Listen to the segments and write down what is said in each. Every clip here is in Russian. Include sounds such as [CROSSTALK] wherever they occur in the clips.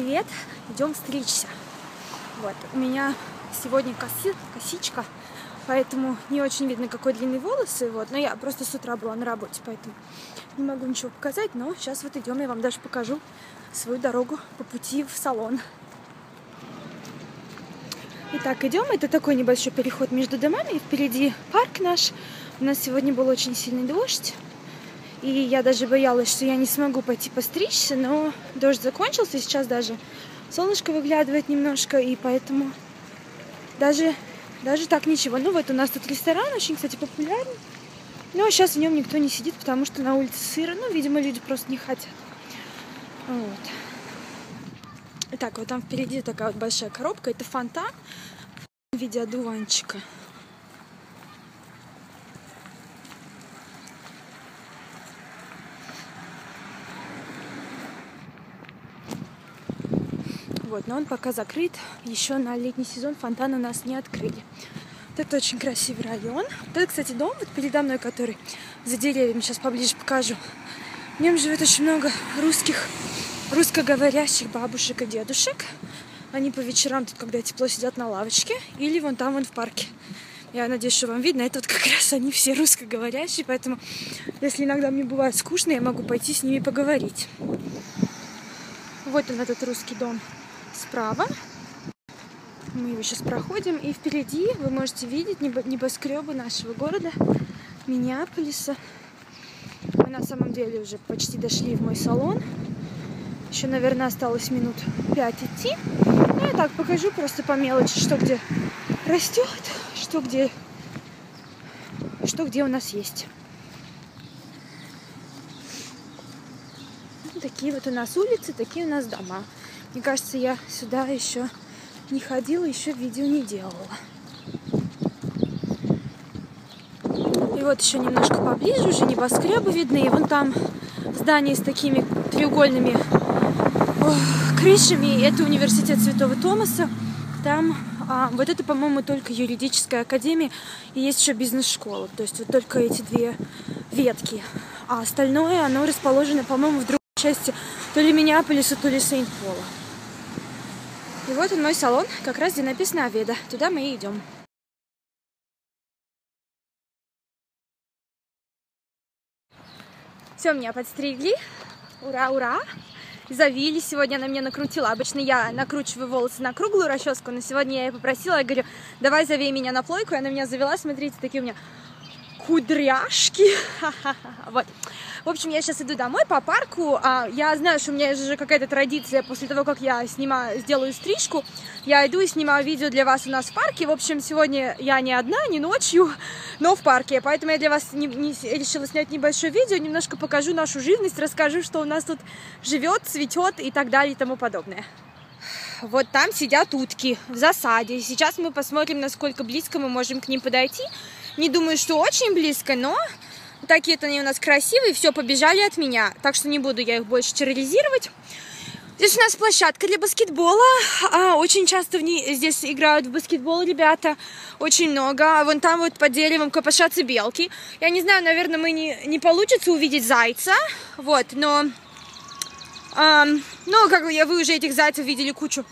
привет! Идем стричься. Вот, у меня сегодня коси, косичка, поэтому не очень видно, какой длинные волосы, вот, но я просто с утра была на работе, поэтому не могу ничего показать, но сейчас вот идем, я вам даже покажу свою дорогу по пути в салон. Итак, идем. Это такой небольшой переход между домами. Впереди парк наш. У нас сегодня был очень сильный дождь. И я даже боялась, что я не смогу пойти постричься, но дождь закончился, сейчас даже солнышко выглядывает немножко, и поэтому даже, даже так ничего. Ну вот у нас тут ресторан очень, кстати, популярный. Но сейчас в нем никто не сидит, потому что на улице сыро. Ну, видимо, люди просто не хотят. Вот. Итак, вот там впереди такая вот большая коробка. Это фонтан в виде одуванчика. Вот, но он пока закрыт. Еще на летний сезон фонтан у нас не открыли. Вот это очень красивый район. Вот это, кстати, дом вот передо мной, который за деревьями. Сейчас поближе покажу. В нем живет очень много русских, русскоговорящих бабушек и дедушек. Они по вечерам тут, когда тепло, сидят на лавочке. Или вон там, вон в парке. Я надеюсь, что вам видно. Это вот как раз они все русскоговорящие. Поэтому, если иногда мне бывает скучно, я могу пойти с ними поговорить. Вот он, этот русский дом справа. Мы его сейчас проходим. И впереди вы можете видеть небоскребы нашего города Миннеаполиса. Мы на самом деле уже почти дошли в мой салон. Еще, наверное, осталось минут пять идти. Ну, я так покажу просто по мелочи, что где растет, что где, что где у нас есть. Такие вот у нас улицы, такие у нас дома. Мне кажется, я сюда еще не ходила, еще видео не делала. И вот еще немножко поближе, уже небоскребы видны. И вон там здание с такими треугольными крышами. Это университет Святого Томаса. Там а, вот это, по-моему, только юридическая академия. И есть еще бизнес-школа. То есть вот только эти две ветки. А остальное, оно расположено, по-моему, в другой части то ли Миннеаполиса, то ли Сейнт-Пола. И вот он мой салон, как раз где написано Аведа. Туда мы и идем. Все, меня подстригли. Ура, ура! Завили. Сегодня она меня накрутила. Обычно я накручиваю волосы на круглую расческу, но сегодня я ей попросила, я говорю, давай завей меня на плойку. И она меня завела, смотрите, такие у меня кудряшки. [LAUGHS] Вот. В общем, я сейчас иду домой по парку. А, я знаю, что у меня же какая-то традиция после того, как я снимаю, сделаю стрижку. Я иду и снимаю видео для вас у нас в парке. В общем, сегодня я не одна, не ночью, [LAUGHS] но в парке. Поэтому я для вас не, не, решила снять небольшое видео, немножко покажу нашу живность, расскажу, что у нас тут живет, цветет и так далее и тому подобное. Вот там сидят утки в засаде. Сейчас мы посмотрим, насколько близко мы можем к ним подойти. Не думаю, что очень близко, но такие-то они у нас красивые, все, побежали от меня. Так что не буду я их больше терроризировать. Здесь у нас площадка для баскетбола. А, очень часто в ней, здесь играют в баскетбол ребята. Очень много. Вон там вот под деревом копошатся белки. Я не знаю, наверное, мы не, не получится увидеть зайца. Вот, но... А, ну, как вы, вы уже этих зайцев видели кучу.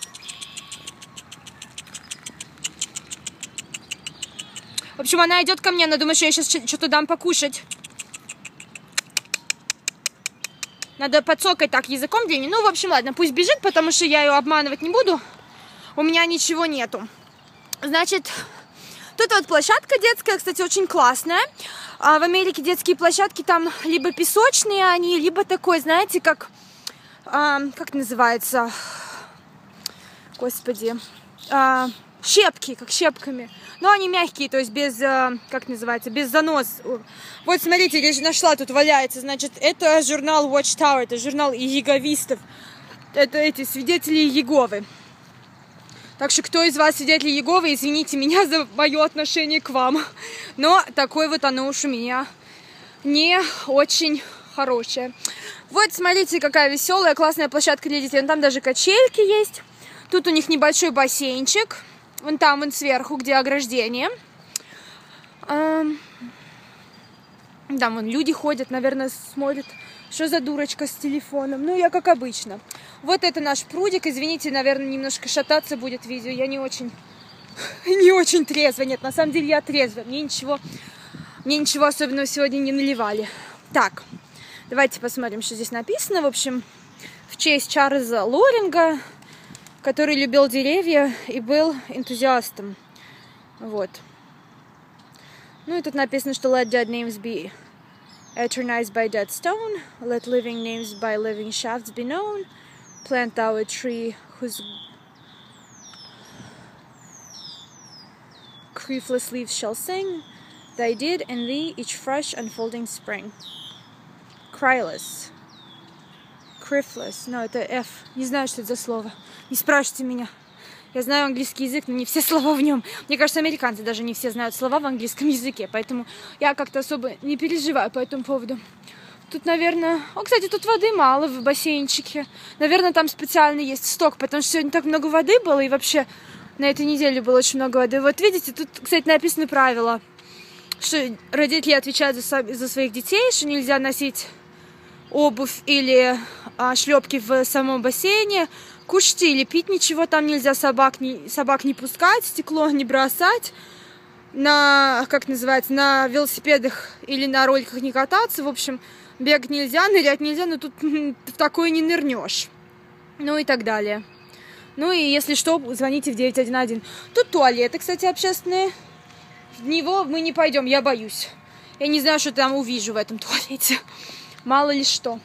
В общем, она идет ко мне, она думает, что я сейчас что-то дам покушать. Надо подсокать так языком для нее. Ну, в общем, ладно, пусть бежит, потому что я ее обманывать не буду. У меня ничего нету. Значит, тут вот площадка детская, кстати, очень классная. А в Америке детские площадки там либо песочные они, либо такой, знаете, как... А, как называется? Господи. А, щепки, как щепками. Но они мягкие, то есть без, э, как называется, без занос. Вот смотрите, я нашла, тут валяется, значит, это журнал Watchtower, это журнал иеговистов. Это эти свидетели Еговы. Так что кто из вас свидетели Еговы, извините меня за мое отношение к вам. Но такое вот оно уж у меня не очень хорошее. Вот смотрите, какая веселая, классная площадка для детей. Там даже качельки есть. Тут у них небольшой бассейнчик. Вон там, вон сверху, где ограждение. Там вон люди ходят, наверное, смотрят Что за дурочка с телефоном? Ну, я как обычно. Вот это наш прудик. Извините, наверное, немножко шататься будет видео. Я не очень, [LAUGHS] не очень трезво. Нет, на самом деле я трезво. Мне ничего, мне ничего особенного сегодня не наливали. Так, давайте посмотрим, что здесь написано. В общем, в честь Чарльза Лоринга, который любил деревья и был энтузиастом. Вот. Ну и тут написано, что let dead names be eternized by dead stone, let living names by living shafts be known, plant thou a tree whose creepless leaves shall sing, thy did and thee each fresh unfolding spring. Cryless. Crifless. No, это F. Не знаю, что это за слово. Не спрашивайте меня. Я знаю английский язык, но не все слова в нем. Мне кажется, американцы даже не все знают слова в английском языке, поэтому я как-то особо не переживаю по этому поводу. Тут, наверное... О, кстати, тут воды мало в бассейнчике. Наверное, там специально есть сток, потому что сегодня так много воды было, и вообще на этой неделе было очень много воды. Вот видите, тут, кстати, написаны правила, что родители отвечают за, за своих детей, что нельзя носить обувь или а, шлепки в самом бассейне, кушать или пить ничего там нельзя, собак не, собак не пускать, стекло не бросать, на, как называется, на велосипедах или на роликах не кататься, в общем, бегать нельзя, нырять нельзя, но тут в такое не нырнешь. Ну и так далее. Ну и если что, звоните в 911. Тут туалеты, кстати, общественные. В него мы не пойдем, я боюсь. Я не знаю, что там увижу в этом туалете. Мало ли что.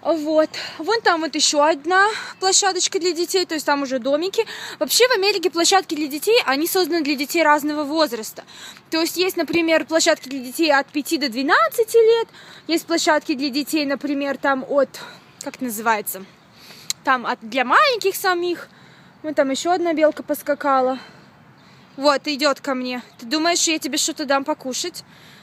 Вот. Вон там вот еще одна площадочка для детей, то есть там уже домики. Вообще в Америке площадки для детей, они созданы для детей разного возраста. То есть есть, например, площадки для детей от 5 до 12 лет, есть площадки для детей, например, там от, как называется, там от, для маленьких самих. Вот там еще одна белка поскакала. Вот, идет ко мне. Ты думаешь, я тебе что-то дам покушать?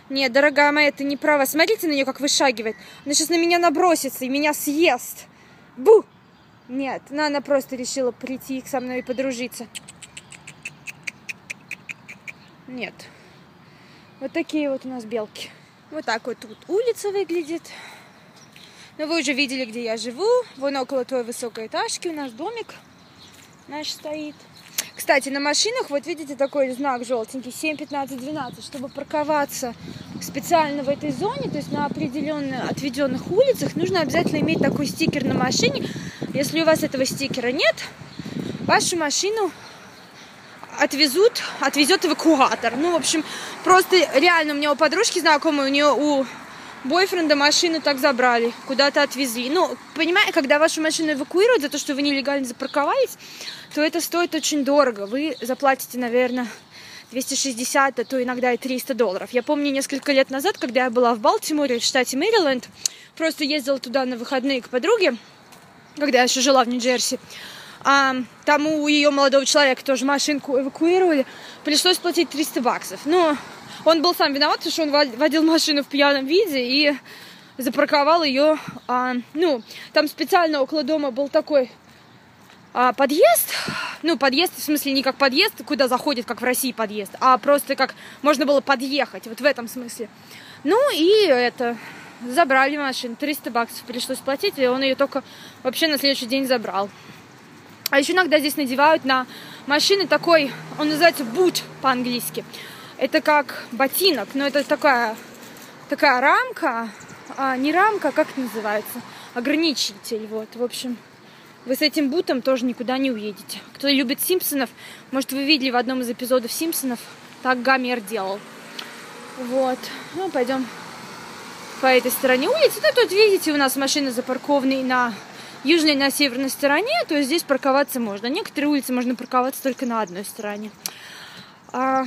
Нет, дорогая моя, ты не права. Смотрите на нее, как вышагивает. Она сейчас на меня набросится и меня съест. Бу! Нет, ну она просто решила прийти со мной и подружиться. Нет. Вот такие вот у нас белки. Вот так вот тут улица выглядит. Ну, вы уже видели, где я живу. Вон около той высокой этажки у нас домик наш стоит. Кстати, на машинах, вот видите, такой знак желтенький, 7, 15, 12, чтобы парковаться специально в этой зоне, то есть на определенных отведенных улицах, нужно обязательно иметь такой стикер на машине. Если у вас этого стикера нет, вашу машину отвезут, отвезет эвакуатор. Ну, в общем, просто реально у меня у подружки знакомой, у нее у бойфренда машину так забрали, куда-то отвезли. Ну, понимаете, когда вашу машину эвакуируют за то, что вы нелегально запарковались, то это стоит очень дорого. Вы заплатите, наверное, 260, а то иногда и 300 долларов. Я помню несколько лет назад, когда я была в Балтиморе, в штате Мэриленд, просто ездила туда на выходные к подруге, когда я еще жила в Нью-Джерси. А, там у ее молодого человека тоже машинку эвакуировали, пришлось платить 300 баксов. Но он был сам виноват, потому что он водил машину в пьяном виде и запарковал ее. А, ну, там специально около дома был такой а, подъезд. Ну, подъезд, в смысле, не как подъезд, куда заходит, как в России подъезд, а просто как можно было подъехать, вот в этом смысле. Ну, и это, забрали машину, 300 баксов пришлось платить, и он ее только вообще на следующий день забрал. А еще иногда здесь надевают на машины такой, он называется бут по-английски. Это как ботинок, но это такая, такая рамка, а, не рамка, как это называется, ограничитель, вот, в общем. Вы с этим бутом тоже никуда не уедете. Кто любит Симпсонов, может, вы видели в одном из эпизодов Симпсонов, так Гамер делал. Вот. Ну, пойдем по этой стороне улицы. Ну, тут видите, у нас машины запаркованы на южной на северной стороне, то есть здесь парковаться можно. Некоторые улицы можно парковаться только на одной стороне. А,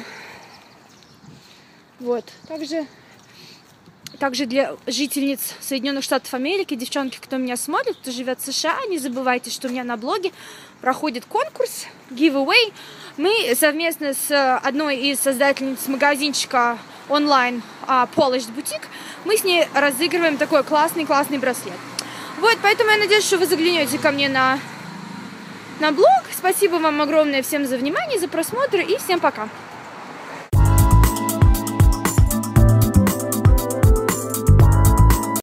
вот. Также, также для жительниц Соединенных Штатов Америки, девчонки, кто меня смотрит, кто живет в США, не забывайте, что у меня на блоге проходит конкурс, giveaway. Мы совместно с одной из создательниц магазинчика онлайн Polished Boutique, мы с ней разыгрываем такой классный-классный браслет. Вот, поэтому я надеюсь, что вы заглянете ко мне на, на блог. Спасибо вам огромное всем за внимание, за просмотр и всем пока.